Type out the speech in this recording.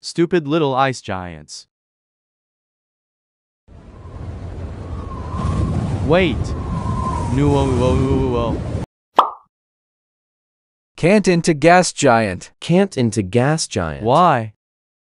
Stupid little ice giants. Wait. No. Can't into gas giant. Can't into gas giant. Why?